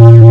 Mm-hmm.